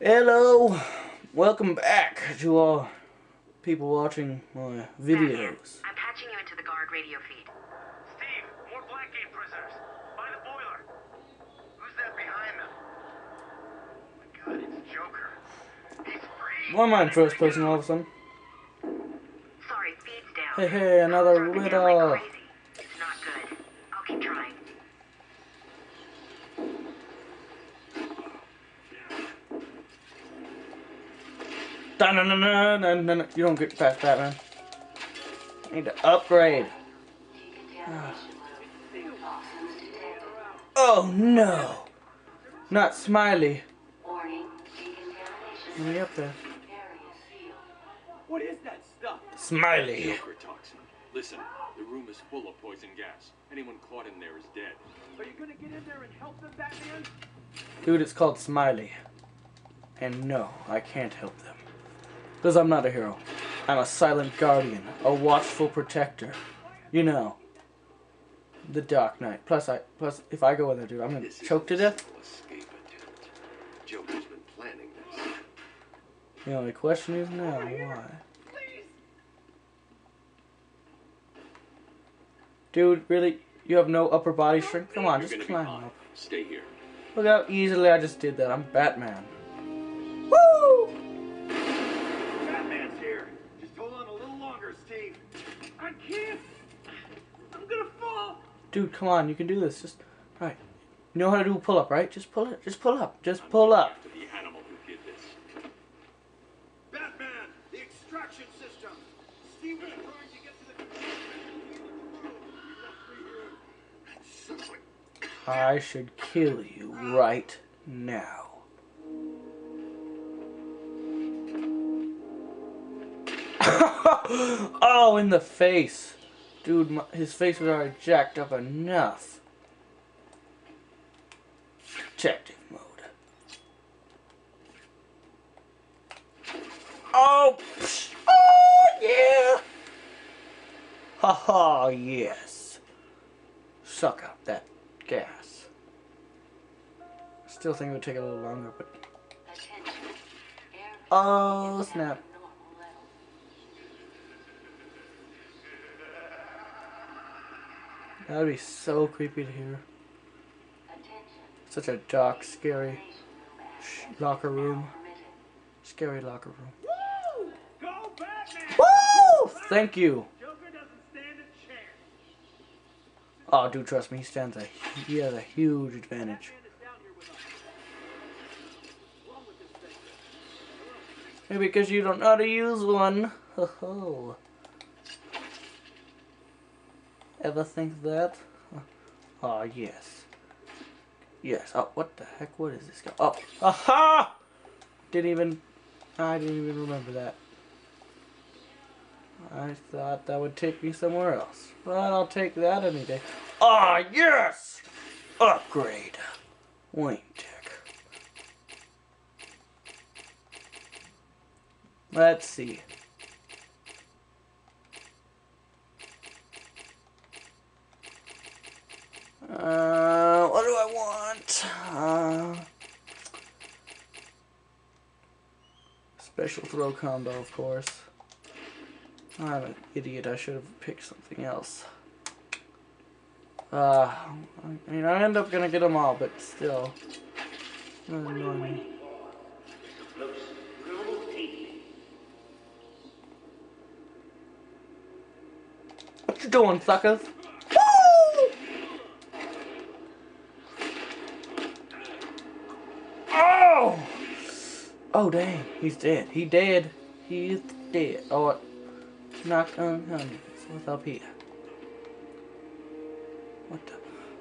Hello, welcome back to all people watching my videos. I'm patching you into the guard radio feed. Steve, more Blackgate prisoners. By the boiler. Who's that behind them? Oh my god, it's Joker. He's free. Why am I in first person all of a sudden? Sorry, feed's down. Hey, hey, another Phones are down like riddle. crazy. It's not good. I'll keep trying. Dun, dun, dun, dun, dun, dun. You don't get past Batman. I need to upgrade. Ah. Oh no! Not Smiley. Let me up there. What is that stuff? Smiley. Listen, the room is full of poison gas. Anyone caught in there is dead. Are you gonna get in there and help them, Batman? Dude, it's called Smiley. And no, I can't help them. Because I'm not a hero. I'm a silent guardian, a watchful protector. You know. The Dark Knight. Plus, I plus if I go in there, dude, I'm gonna This choke to death. escape attempt. Joker's been planning this. The only question is now, why? Dude, really? You have no upper body strength? Come on, You're just climb up. Stay here. Look how easily I just did that. I'm Batman. Dude, come on, you can do this. Just, right. You know how to do a pull up, right? Just pull it. Just pull up. Just pull up. After the animal who did this. Batman, the extraction system. Steve was trying to get to the control center. He left me here. I should kill you right now. oh, in the face. Dude, my, his face was already jacked up enough. Protective mode. Oh, psh, oh yeah. Ha ha, yes. Suck up that gas. Still think it would take a little longer, but oh snap! That would be so creepy to hear. Such a dark, scary sh- locker room. Scary locker room. Woo! Go Batman! Woo! Thank you. Joker doesn't stand a chance. Oh, dude, trust me, he stands a he has a huge advantage. Batman is down here with us. What's wrong with this thing? Maybe because you don't know how to use one. Ho ho. Ever think that? Oh, yes. Yes. Oh, what the heck? What is this guy? Oh, aha! Didn't even. I didn't even remember that. I thought that would take me somewhere else. But I'll take that any day. Ah, yes! Upgrade. Wing Tech. Let's see. Uh, what do I want? Uh, special throw combo, of course. I'm an idiot. I should have picked something else. Uh, I mean, I end up gonna get them all, but still. It's gonna annoy me. What you doing, suckers? Woo! Oh! Oh, dang. He's dead. He dead. He is dead. Oh? Knock unconscious. What's up here? What the?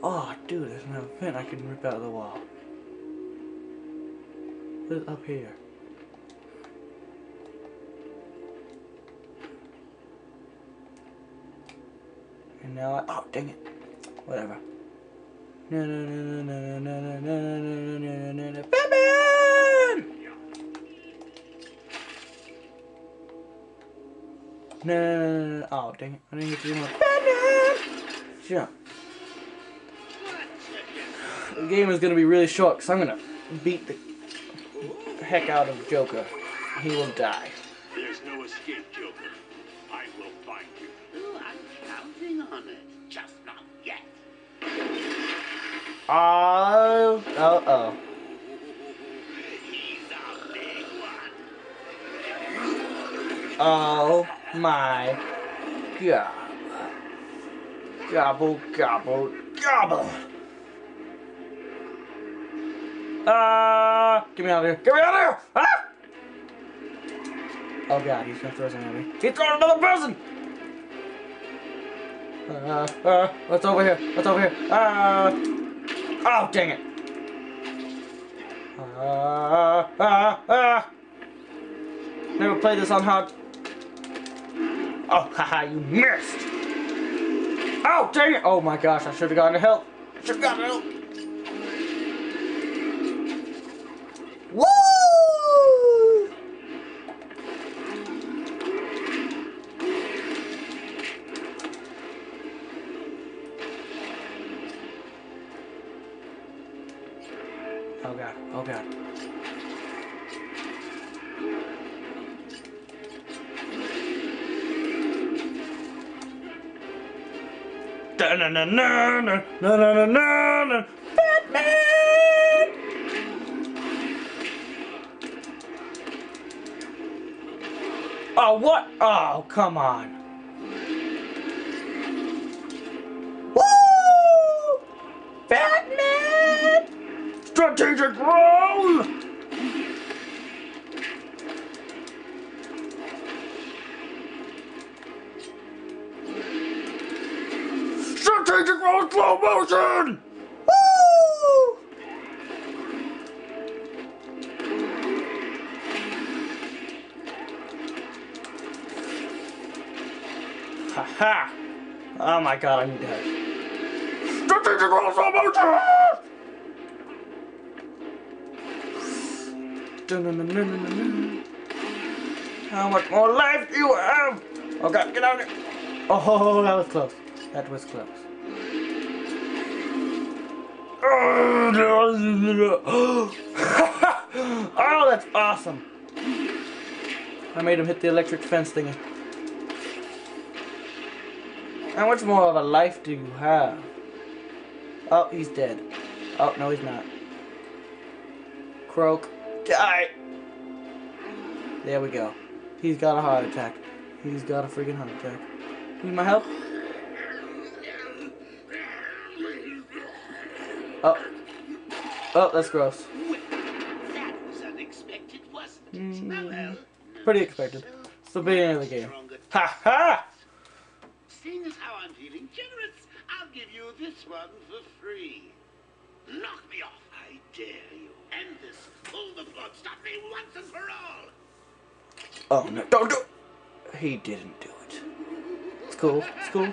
Oh, dude, there's another vent I can rip out of the wall. What's up here? And now I, oh dang it. Whatever. No no no no no no no no no no no No no no no no oh dang it. I didn't get to do more Batman! Jump. The game is gonna be really short because I'm gonna beat the heck out of Joker. He will die. There's no escape, Joker. I will find you. Oh, I'm counting on it. Just not yet. Oh, oh, oh. He's a big one. Oh my god. Gobble, gobble, gobble. Ah! get me out of here. Get me out of here! Ah! Oh god, he's gonna throw something at me. He's throwing another person! Uh, uh, what's over here? What's over here? Ah! oh, dang it. Ah, ah, ah. Never played this on hard. Oh, haha, you missed! Oh, dang it! Oh my gosh, I should have gotten help. Should have gotten help. Woo! Oh god, oh god. Da-na-na-na-na-na-na-na-na. Batman! Oh, what? Oh, come on. Woo! Batman! Strategic roll! Strategic roll slow motion! Woo! Ha ha! Oh my god, I need help. Strategic roll slow motion! Dun-dun-dun-dun-dun-dun. How much more life do you have? Oh god, get out of here! Oh, that was close. That was close. oh, that's awesome! I made him hit the electric fence thingy. How much more of a life do you have? Oh, he's dead. Oh, no, he's not. Croak. Die! There we go. He's got a heart attack. He's got a freaking heart attack. Need my help? Oh, that's gross. Well, that was unexpected, wasn't it? Mm. Well. Pretty expected. It's the beginning of the game. Ha ha! Seeing as how I'm feeling generous, I'll give you this one for free. Knock me off, I dare you. End this. Pull the plug. Stop me once and for all. Oh no, don't do it! He didn't do it. It's cool, it's cool. oh,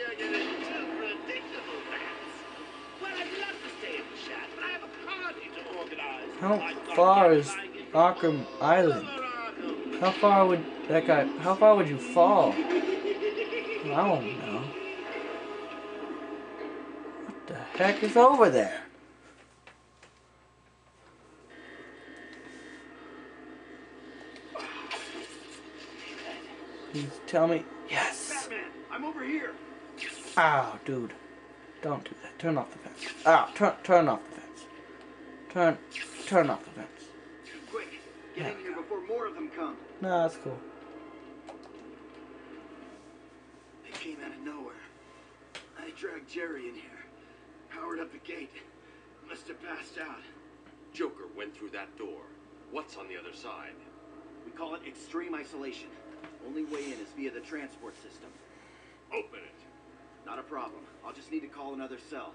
you're getting too predictable, Bats. Well, I'd love to stay in the shack, but I have a party to organize. How far is Arkham Island? How far would that guy, how far would you fall? I don't know. What the heck is over there? Please tell me. Yes. Batman, I'm over here. Ow, dude. Don't do that. Turn off the fence. Ow, turn, turn off the fence. Turn, turn off the fence. Quick, get in here before more of them come. No, that's cool. They came out of nowhere. I dragged Jerry in here, powered up the gate. Must have passed out. Joker went through that door. What's on the other side? We call it extreme isolation. Only way in is via the transport system. Open it. Not a problem. I'll just need to call another cell.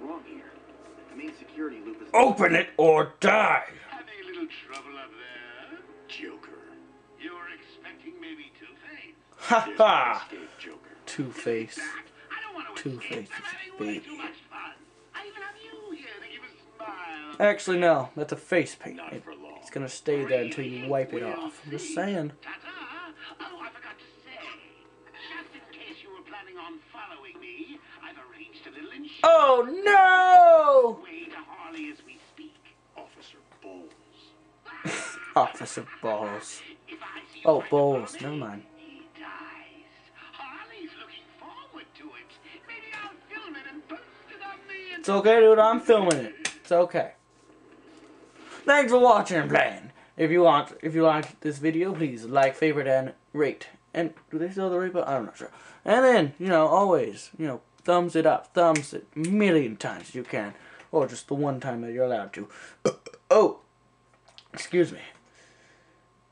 wrong here. The main security loop is... Open it or die! Having a little trouble up there? Joker. You were expecting maybe Two-Face. Ha ha! Two-Face. Two-Face baby. Actually, no. That's a face paint. It's gonna stay there until you wipe it off. I'm just saying. Oh no! way Harley as we speak. Officer Boles. Officer Balls. See Oh, Boles. Harley, Never mind. He dies. Harley's looking forward to it. Maybe I'll film it and post it on the It's okay, dude. I'm filming it. It's okay. Thanks for watching and playing. If you want, if you liked this video, please like, favorite, and rate. And do they still have the rate button? I'm not sure. And then, you know, always, you know, thumbs it up, thumbs it a million times you can, or just the one time that you're allowed to. Oh, excuse me.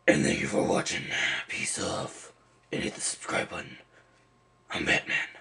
And thank you for watching. Peace off, and hit the subscribe button. I'm Batman.